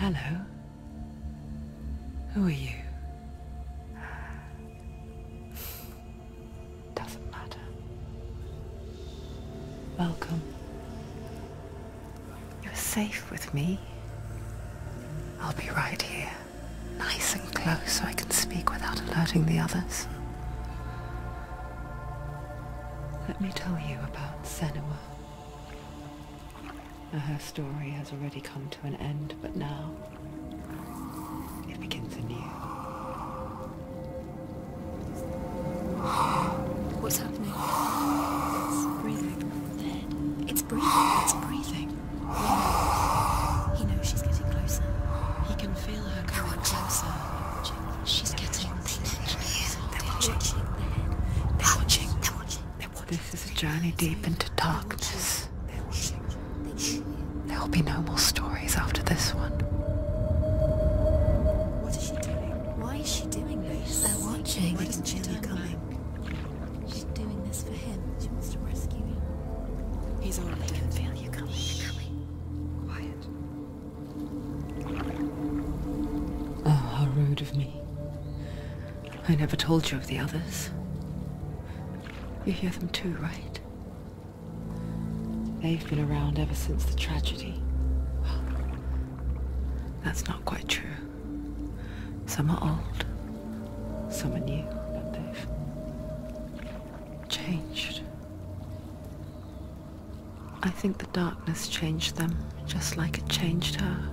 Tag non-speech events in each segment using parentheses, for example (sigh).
Hello. Who are you? (sighs) Doesn't matter. Welcome. You're safe with me. I'll be right here, nice and close so I can speak without alerting the others. Let me tell you about Senua. Her story has already come to an end, but now it begins anew. What's happening? It's breathing. It's breathing. It's breathing. He knows she's getting closer. He can feel her coming closer. She's getting closer. They're watching. They're watching. They're watching. They're watching. This is a journey deep into darkness. Me. I never told you of the others. You hear them too, right? They've been around ever since the tragedy. That's not quite true. Some are old, some are new, but they've changed. I think the darkness changed them, just like it changed her.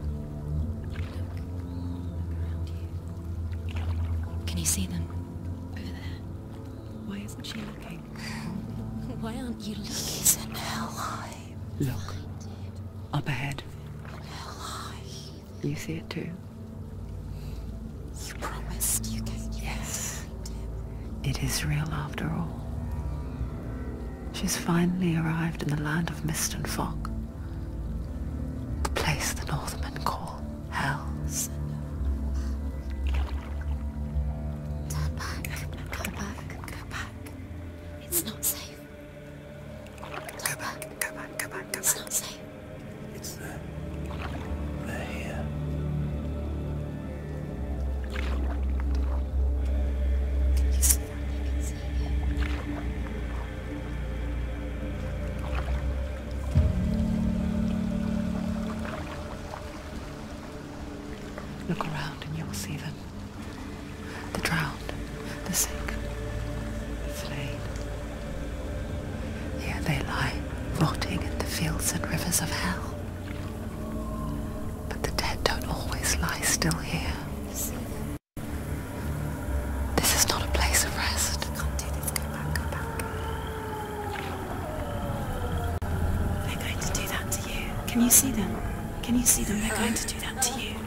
See them? Over there. Why isn't she looking? (laughs) Why aren't you looking? He's in hell high. Look, up ahead. You see it too? You promised you can. Yes. It is real after all. She's finally arrived in the land of mist and fog. The place the Northmen Look around and you'll see them. The drowned, the sick, the slain. Here they lie, rotting in the fields and rivers of hell. But the dead don't always lie still here. This is not a place of rest. Can't do this. Go back. Go back. They're going to do that to you. Can you see them? Can you see them? They're going to do that to you.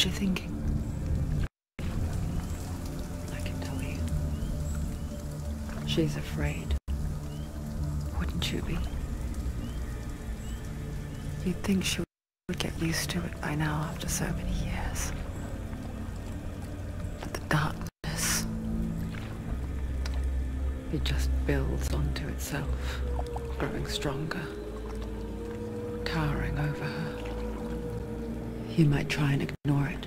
She thinking? I can tell you. She's afraid. Wouldn't you be? You'd think she would get used to it by now after so many years. But the darkness, it just builds onto itself, growing stronger, towering over her. You might try and ignore it,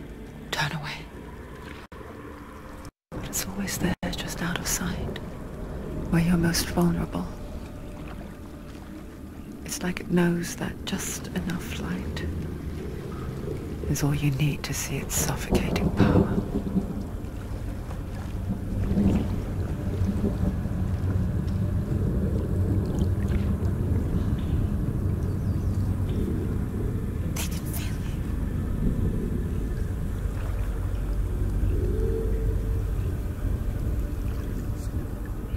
turn away. But it's always there, just out of sight, where you're most vulnerable. It's like it knows that just enough light is all you need to see its suffocating power.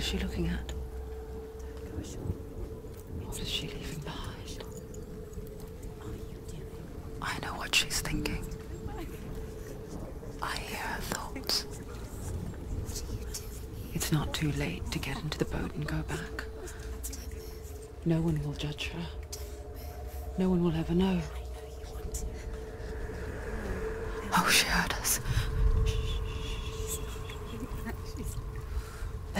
Is she looking at? What is she leaving behind? I know what she's thinking. I hear her thoughts. It's not too late to get into the boat and go back. No one will judge her. No one will ever know. Oh, she heard us.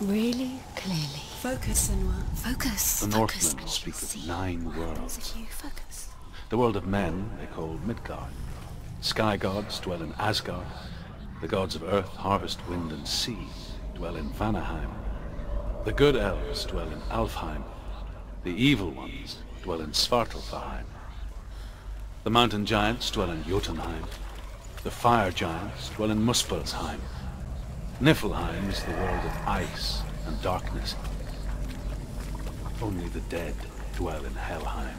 really clearly. Focus, Senua. Focus. The Focus. Northmen speak of nine worlds. If you focus. The world of men they call Midgard. Sky gods dwell in Asgard. The gods of earth, harvest, wind, and sea dwell in Vanaheim. The good elves dwell in Alfheim. The evil ones dwell in Svartalfheim. The mountain giants dwell in Jotunheim. The fire giants dwell in Muspelheim. Niflheim is the world of ice and darkness. Only the dead dwell in Helheim.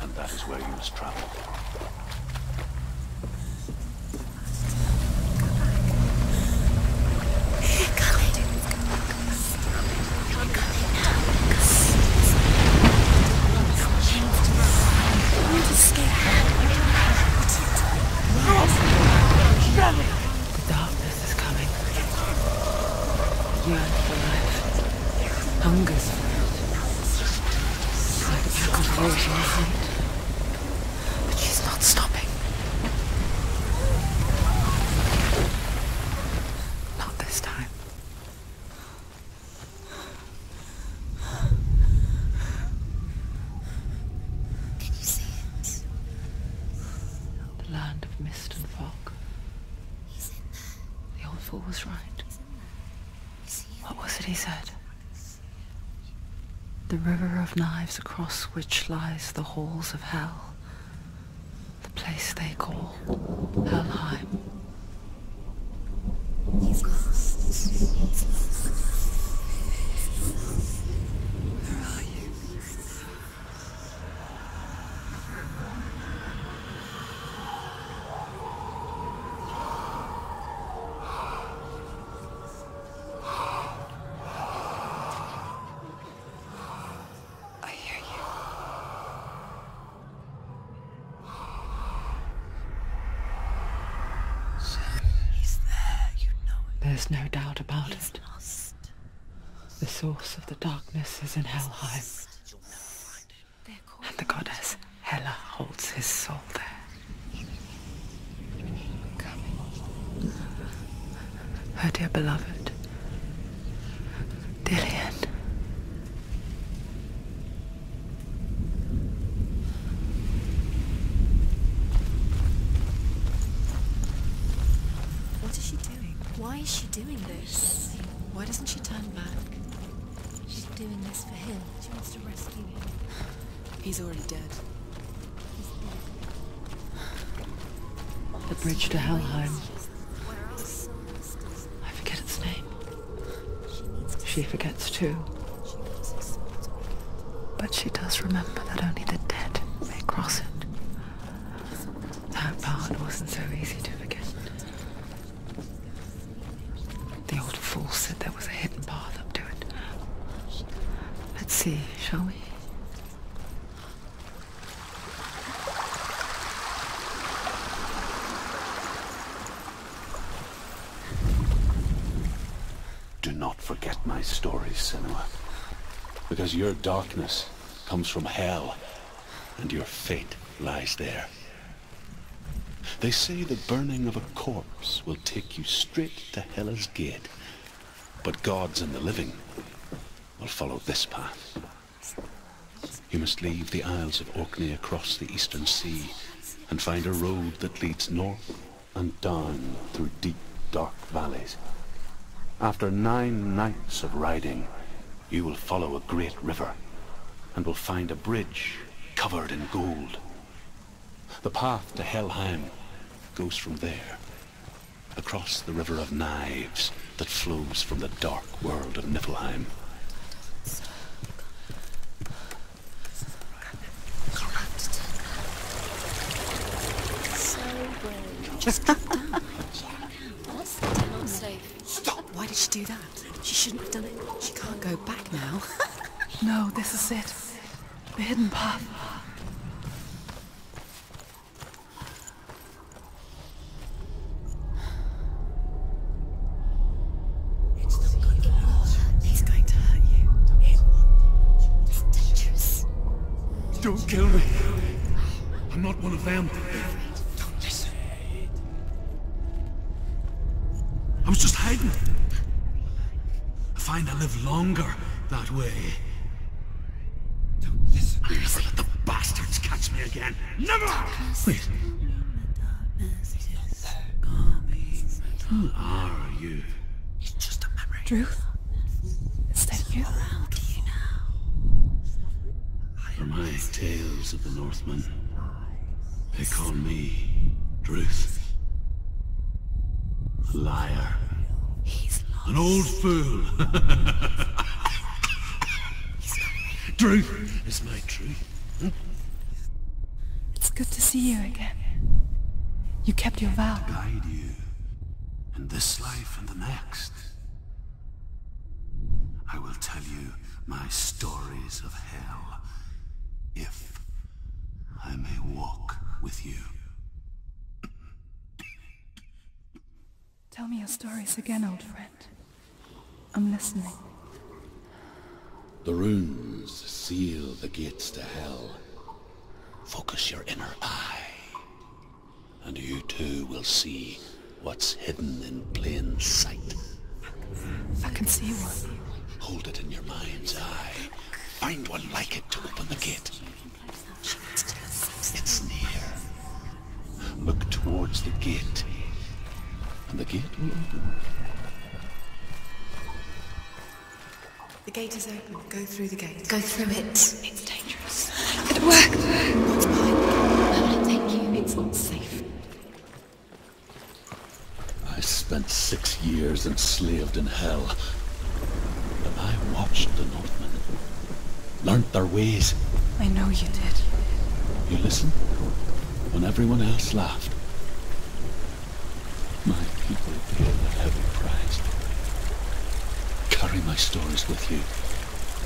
And that is where you must travel. The darkness is coming. Yearn for life. Hungers for it. Like a pack of wolves in the hunt. But she's not stopping. Not this time. Can you see it? The land of mist and fog. He's in there. The old fool was right. He's in there. You see him? What was it he said? The river of knives across which lies the halls of hell. The place they call Helheim. He's lost. Where are you? I hear you. He's there. You know it. There's no doubt about He's it. lost. The source of the darkness is in Helheim, They're called and the goddess Hela holds his soul there. Her dear beloved, Dillion. What is she doing? Why is she doing this? Why doesn't she turn back? She's doing this for him. She wants to rescue him. He's already dead. The bridge to Helheim. I forget its name. she needs to She forgets too. she wants his soul to But she does remember that only the dead may cross it. That part wasn't so easy to forget. The old fool said there was a hidden path up to it. Let's see, shall we? Do not forget my stories, Senua. Because your darkness comes from hell, and your fate lies there. They say the burning of a corpse will take you straight to Hela's gate, but gods and the living will follow this path. You must leave the Isles of Orkney across the eastern sea and find a road that leads north and down through deep, dark valleys. After nine nights of riding, you will follow a great river and will find a bridge covered in gold. The path to Helheim goes from there, across the river of knives that flows from the dark world of Niflheim. So brave. Just (laughs) did she do that? She shouldn't have done it. She can't go back now. (laughs) No, this is it. The hidden path. He's going to hurt you. It's dangerous. Don't kill me. I'm not one of them. Don't listen. I was just hiding. I find I live longer that way. Don't listen. Ah, I never let the bastards catch me again. Never! Wait. Who are you? It's just a memory. Druth? Is that you? For my tales of the Northmen, they call me Druth. Liar. An old fool. (laughs) Truth is my truth. It's good to see you again. You kept your vow. To Guide you in this life and the next. I will tell you my stories of hell, if I may walk with you. Tell me your stories again, old friend. I'm listening. The runes seal the gates to hell. Focus your inner eye, and you too will see what's hidden in plain sight. I can see one. Hold it in your mind's eye. Find one like it to open the gate. It's near. Look towards the gate, and the gate open. The gate is open. Go through the gate. Go through it. It's dangerous. It worked. What's behind you? Where will it take you? It's not safe. I spent six years enslaved in hell. And I watched the Northmen. Learnt their ways. I know you did. You listened when everyone else laughed. My stories with you,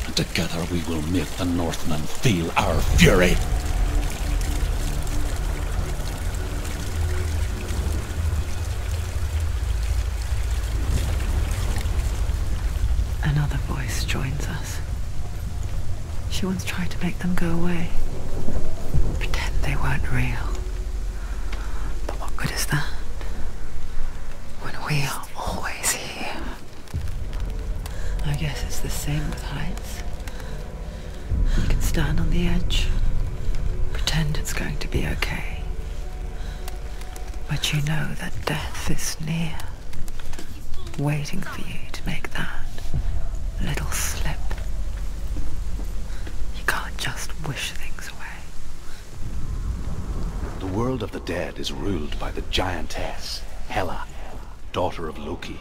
and together we will make the Northmen feel our fury. Another voice joins us. She once tried to make them go away. Pretend they weren't real. But what good is that? When we are I guess it's the same with heights. You can stand on the edge, pretend it's going to be okay. But you know that death is near, waiting for you to make that little slip. You can't just wish things away. The world of the dead is ruled by the giantess, Hela, daughter of Loki.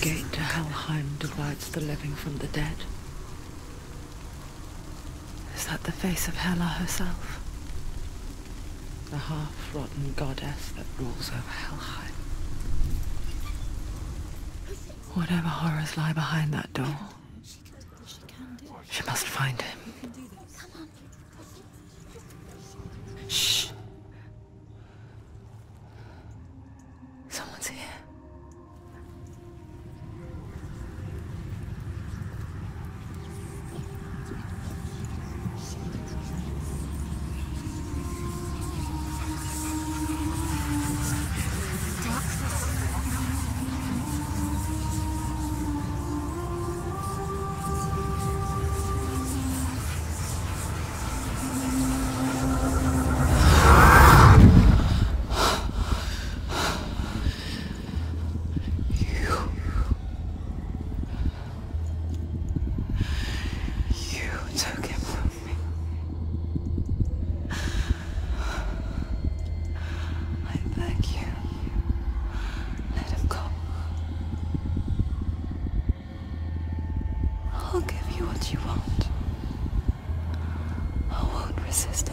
gate to Helheim divides the living from the dead. Is that the face of Hela herself? The half-rotten goddess that rules over Helheim. Whatever horrors lie behind that door, she must find him. Resist.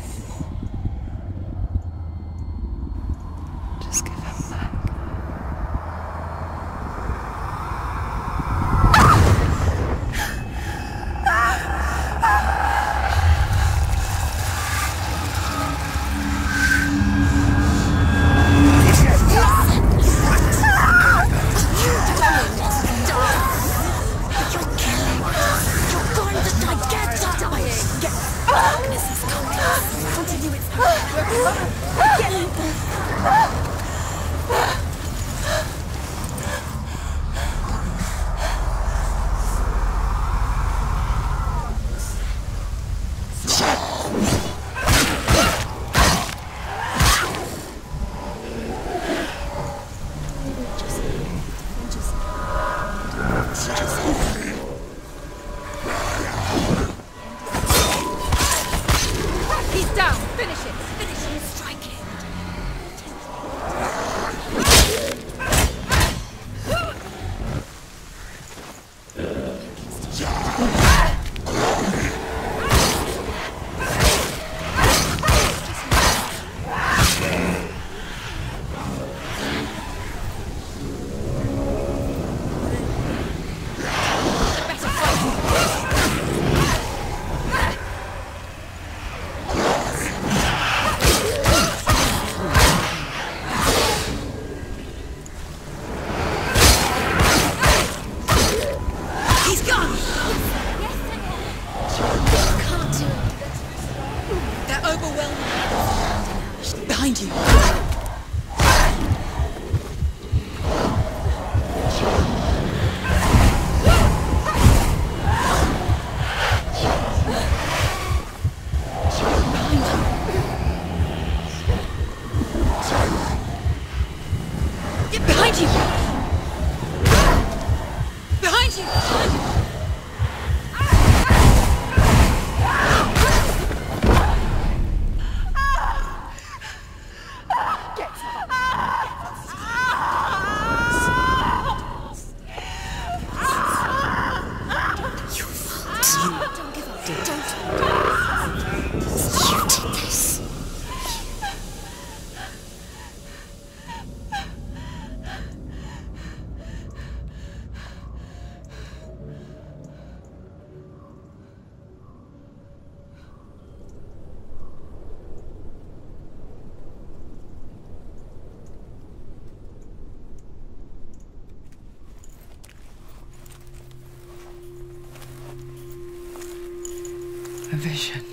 vision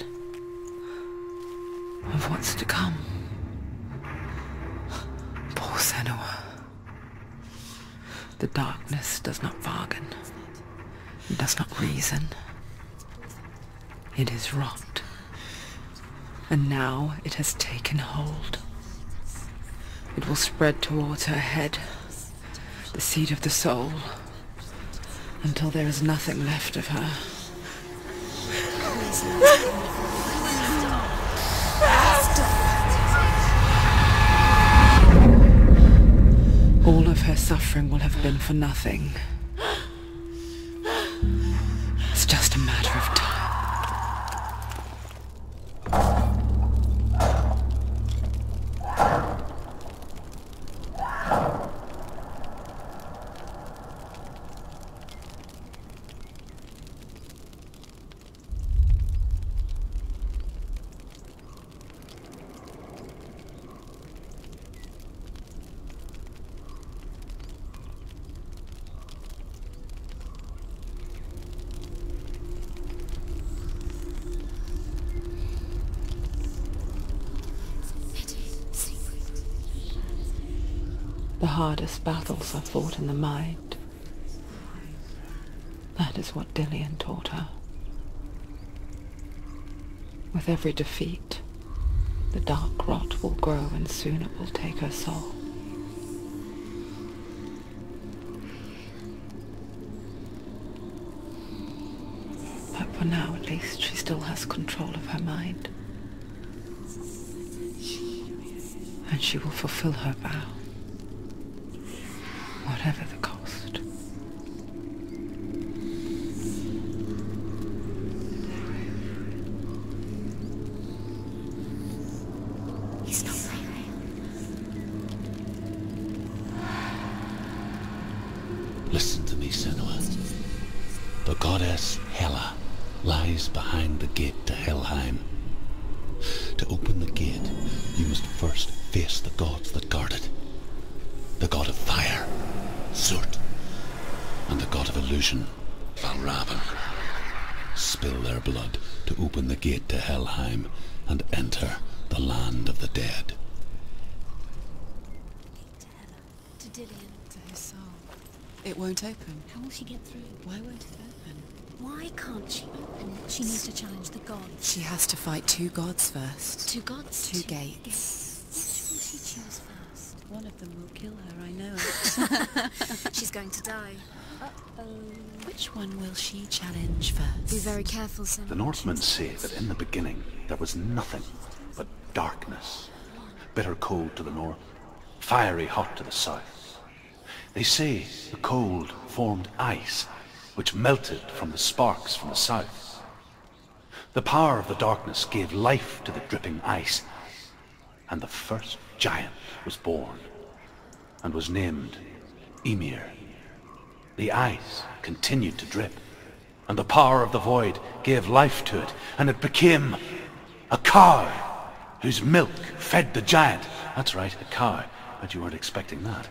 of what's to come. Poor Senua. The darkness does not bargain. It does not reason. It is rot. And now it has taken hold. It will spread towards her head, the seed of the soul, until there is nothing left of her. All of her suffering will have been for nothing. Hardest battles are fought in the mind. That is what Dillion taught her. With every defeat, the dark rot will grow and soon it will take her soul. But for now, at least, she still has control of her mind. And she will fulfill her vow. Whatever the cost. He's not breathing. Listen to me, Senua. The goddess Hela lies behind the gate to Helheim. To open the gate, you must first face the gods that guard it. The god of fire, Surt, and the god of illusion, Valravn. Spill their blood to open the gate to Helheim and enter the land of the dead. To Dillion. To his soul. It won't open. How will she get through? Why won't it open? Why can't she open? it? She needs to challenge the gods. She has to fight two gods first. Two gods. Two gates. Which will she choose first? One of them will kill her, I know it. (laughs) She's going to die. Which one will she challenge first? Be very careful, Sam. The Northmen say that in the beginning there was nothing but darkness. Bitter cold to the north, fiery hot to the south. They say the cold formed ice, which melted from the sparks from the south. The power of the darkness gave life to the dripping ice, and the first giant was born, and was named Ymir. The ice continued to drip, and the power of the void gave life to it, and it became a cow whose milk fed the giant. That's right, a cow, but you weren't expecting that.